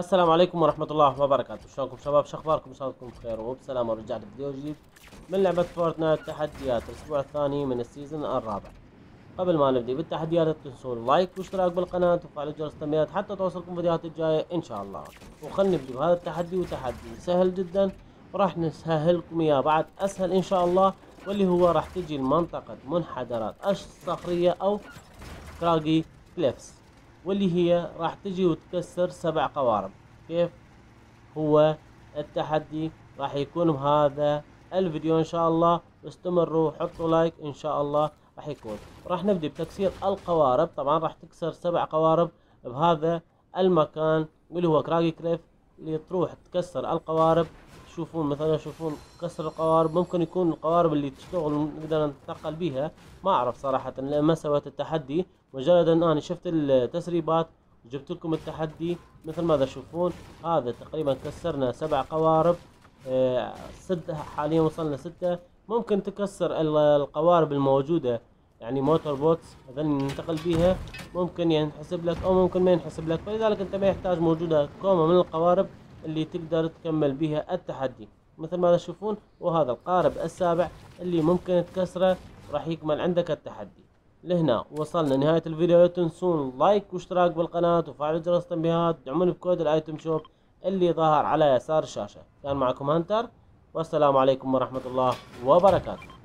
السلام عليكم ورحمة الله وبركاته. شلونكم شباب؟ شخباركم شلونكم بخير وبسلامة. ورجعت بفيديو جديد من لعبة فورتنايت تحديات الأسبوع الثاني من ال season الرابع. قبل ما نبدي بالتحديات لا تنسون like واشتراك بالقناة وفعل جرس التنبيهات حتى توصلكم الفيديوهات الجاية إن شاء الله. وخلنا نبدي بهذا التحدي وتحدي سهل جدا. وراح نسهلكم إياه بعد أسهل إن شاء الله واللي هو راح تجي المنطقة منحدرات الصخرية أو Craggy Cliffs واللي هي راح تجي وتكسر سبع قوارب. كيف؟ هو التحدي راح يكون بهذا الفيديو إن شاء الله. استمروا حطوا like إن شاء الله راح يكون. راح نبدي بتكسير القوارب. طبعا راح تكسر سبع قوارب بهذا المكان واللي هو Craggy Cliff اللي تروح تكسر القوارب تشوفون مثلا تشوفون كسر القوارب ممكن يكون القوارب اللي تشتغل نقدر ننتقل بيها. ما أعرف صراحة لأن ما سويت التحدي. مجرد أن أنا شفت التسريبات جبت لكم التحدي مثل ما تشوفون هذا تقريبا كسرنا سبع قوارب. آه ستة حاليا وصلنا ستة. ممكن تكسر القوارب الموجودة يعني motor boats هذول ننتقل بيها ممكن ينحسب لك أو ممكن ما ينحسب لك. فلذلك أنت ما يحتاج موجودة كومة من القوارب. اللي تقدر تكمل بها التحدي. مثل ما تشوفون وهذا القارب السابع اللي ممكن تكسره راح يكمل عندك التحدي. لهنا وصلنا نهاية الفيديو. لا تنسون لايك واشتراك بالقناة وفعل جرس التنبيهات. دعموني بكود الآيتم شوب اللي ظاهر على يسار الشاشة. كان معكم هنتر والسلام عليكم ورحمة الله وبركاته.